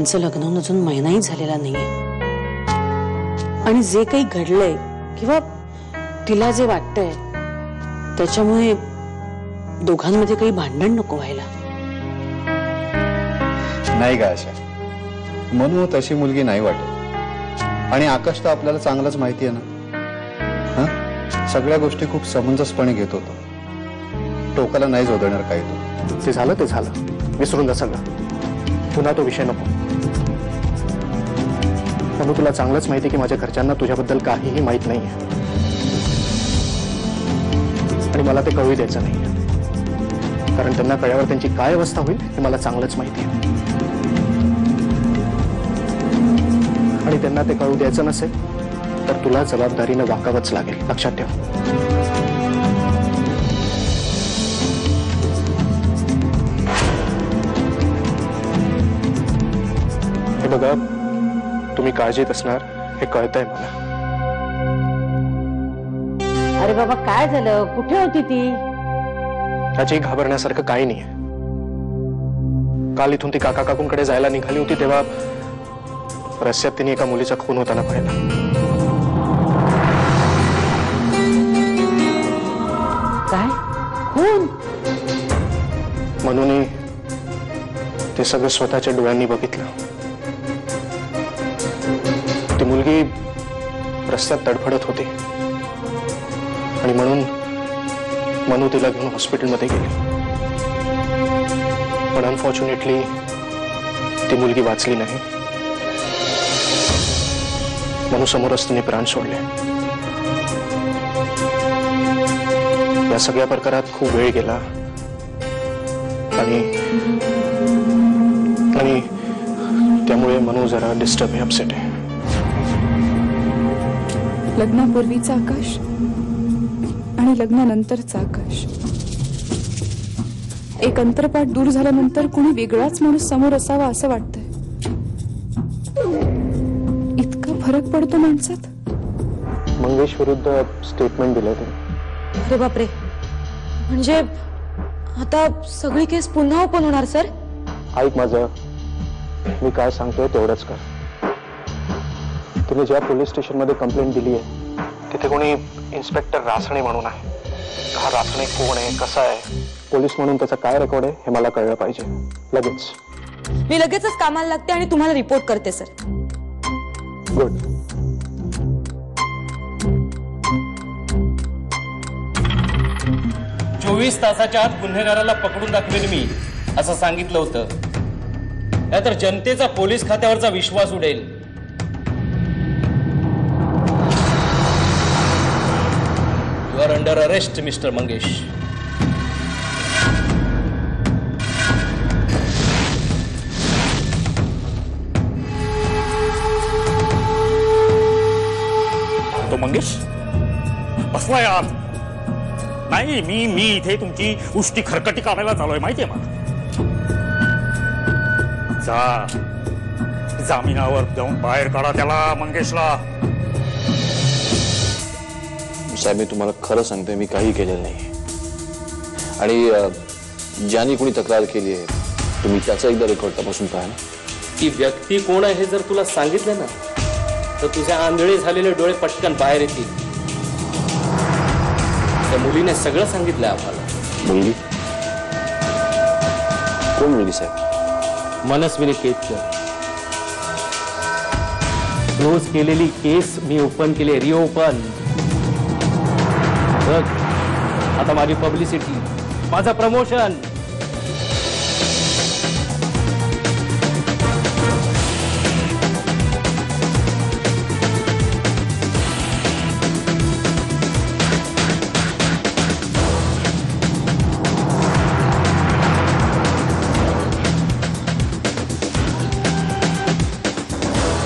यांचं लग्न अजून महिनाही झालेला नाहीये. आणि जे काही घडलंय किंवा तिला जे वाटतंय त्याच्यामुळे दोघांमध्ये काही भांडण नको व्हायला. नाही का अशा म्हणून तशी मुलगी नाही वाटत. आणि आकाश तर आपल्याला चांगलंच माहिती आहे ना. हा? सगळ्या गोष्टी खूप समंजसपणे घेत होतो. टोकाला नाही जोडणार काही तो. ते झालं ते झालं. विसरून जा सगळं. पुन्हा तो विषय नको. म्हणून तुला चांगलंच माहिती आहे की माझ्या घरच्यांना तुझ्याबद्दल काहीही माहीत नाहीये. आणि मला ते कळू द्यायचं नाही कारण त्यांना कळल्यावर त्यांची काय अवस्था होईल हे मला चांगलंच माहिती आहे. आणि त्यांना ते कळू द्यायचं नसेल तर तुला जबाबदारीनं वाकावंच लागेल. लक्षात ठेव. हे बघा तुम्ही काळजीत असणार हे कळतंय मला. अरे बाबा काय झालं? कुठे होती ती? त्याची घाबरण्यासारखं काही नाहीये. काल इथून ती काका काकूंकडे जायला निघाली होती तेव्हा रस्त्यात तिने एका मुलीचा खून होताना पाहिला. काय? खून? म्हणून ते सगळं स्वतःच्या डोळ्यांनी बघितलं. मुलगी रस्त्यात तडफडत होती. आणि म्हणून मनू तिला घेऊन हॉस्पिटलमध्ये गेली. पण अनफॉर्च्युनेटली ती मुलगी वाचली नाही. मनू समोरच तिने प्राण सोडले. या सगळ्या प्रकारात खूप वेळ गेला. आणि आणि त्यामुळे मनू जरा डिस्टर्ब आहे अपसेट आहे. लग्नापूर्वीचा आकाश आणि लग्नानंतरचा आकाश. एक अंतरपाठ दूर झाल्यानंतर कुणी वेगळाच माणूस समोर असावा असं वाटतंय. इतका फरक पडतो माणसात? मंगेश विरुद्ध स्टेटमेंट दिलं ते अरे बापरे. म्हणजे आता सगळी केस पुन्हा ओपन होणार सर? ऐक माझं. मी काय सांगतोय तेवढंच कर. तिने ज्या पोलीस स्टेशनमध्ये कंप्लेंट दिली आहे तिथे कोणी इन्स्पेक्टर रासणे म्हणून आहे. हा रासणे कोण आहे कसा आहे? पोलीस म्हणून त्याचा काय रेकॉर्ड आहे हे मला कळलं पाहिजे. लगेच. मी लगेचच कामाला लागते आणि तुम्हाला रिपोर्ट करते सर गुड चोवीस तासाच्या आत गुन्हेगाराला पकडून दाखवेन मी असं सांगितलं होतं. नाहीतर जनतेचा पोलीस खात्यावरचा विश्वास उडेल. You are under arrest mister Mangesh तो मंगेश बसला यार नाही मी मी इथे तुमची उष्टी खरकटी काढायला आहे माहितीये मला. जा. जामिनावर जाऊन बाहेर काढा त्याला मंगेशला. साहेब मी तुम्हाला खरं सांगतोय मी काही केलेलं नाही आणि ज्यांनी कोणी तक्रार केली आहे तुम्ही त्याचा एकदा रेकॉर्ड तपासून पहा ना. ती व्यक्ती कोण आहे हे जर तुला सांगितलं ना तर तुझे आंधळे झालेले डोळे पटकन बाहेर येतील. त्या मुलीने सगळं सांगितलंय आम्हाला. मुलगी? कोण मुलगी साहेब? मनस्विनी केतकर. क्लोज केलेली केस मी ओपन केली रिओपन. बघ आता माझी पब्लिसिटी माझं प्रमोशन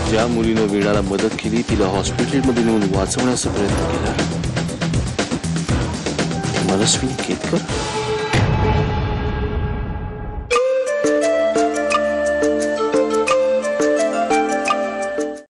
ज्या मुलीनं वीणाला मदत केली तिला हॉस्पिटलमध्ये नेऊन वाचवण्याचा प्रयत्न केला. this week, Edgar.